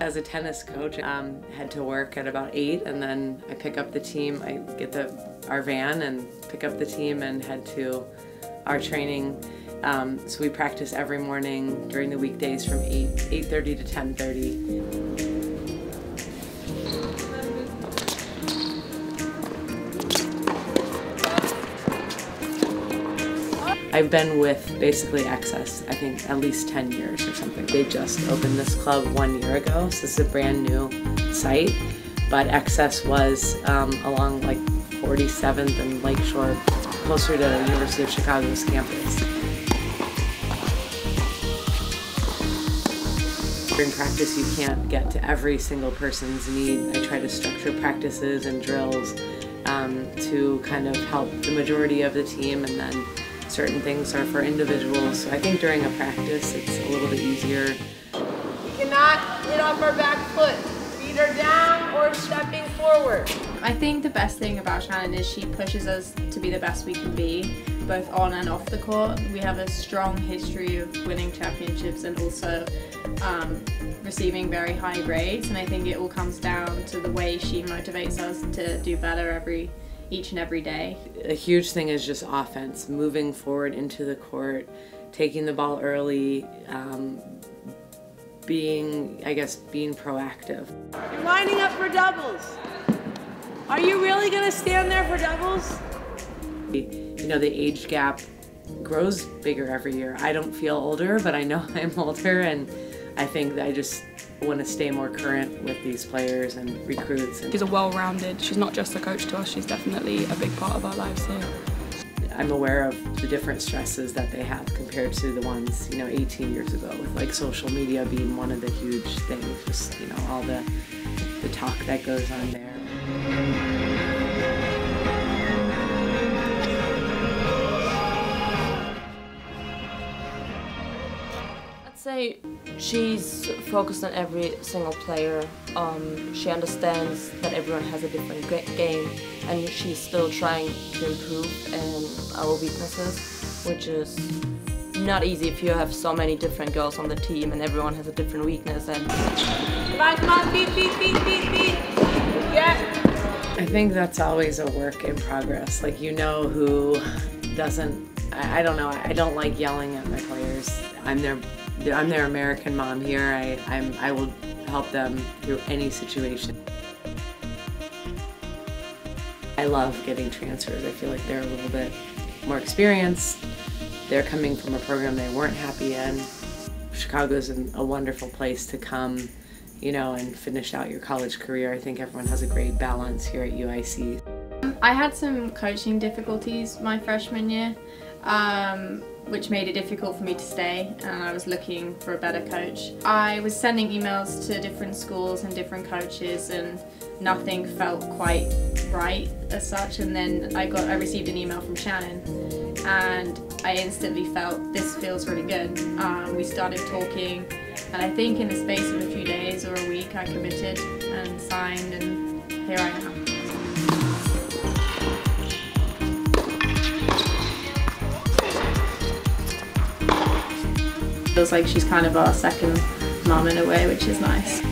As a tennis coach, um, head to work at about 8 and then I pick up the team. I get the our van and pick up the team and head to our training. Um, so we practice every morning during the weekdays from 8, 8.30 to 10.30. I've been with basically XS, I think at least 10 years or something. They just opened this club one year ago, so is a brand new site. But XS was um, along like 47th and Lakeshore, closer to the University of Chicago's campus. During practice, you can't get to every single person's need. I try to structure practices and drills um, to kind of help the majority of the team and then certain things are for individuals. So I think during a practice it's a little bit easier. We cannot hit off our back foot. Feet are down or stepping forward. I think the best thing about Shannon is she pushes us to be the best we can be, both on and off the court. We have a strong history of winning championships and also um, receiving very high grades and I think it all comes down to the way she motivates us to do better every each and every day. A huge thing is just offense, moving forward into the court, taking the ball early, um, being, I guess, being proactive. You're lining up for doubles. Are you really going to stand there for doubles? You know, the age gap grows bigger every year. I don't feel older, but I know I'm older, and I think that I just want to stay more current with these players and recruits. She's a well-rounded, she's not just a coach to us, she's definitely a big part of our lives here. I'm aware of the different stresses that they have compared to the ones, you know, 18 years ago with like social media being one of the huge things, just, you know, all the, the talk that goes on there. Say she's focused on every single player. Um, she understands that everyone has a different game and she's still trying to improve in our weaknesses, which is not easy if you have so many different girls on the team and everyone has a different weakness. And come on. Yeah. I think that's always a work in progress. Like you know who doesn't. I, I don't know. I don't like yelling at my players. I'm their I'm their American mom here. I, I'm, I will help them through any situation. I love getting transfers. I feel like they're a little bit more experienced. They're coming from a program they weren't happy in. Chicago's a wonderful place to come, you know, and finish out your college career. I think everyone has a great balance here at UIC. I had some coaching difficulties my freshman year. Um, which made it difficult for me to stay and I was looking for a better coach. I was sending emails to different schools and different coaches and nothing felt quite right as such and then I got I received an email from Shannon and I instantly felt this feels really good. Um, we started talking and I think in the space of a few days or a week I committed and signed and here I am. Feels like she's kind of our second mum in a way, which is nice.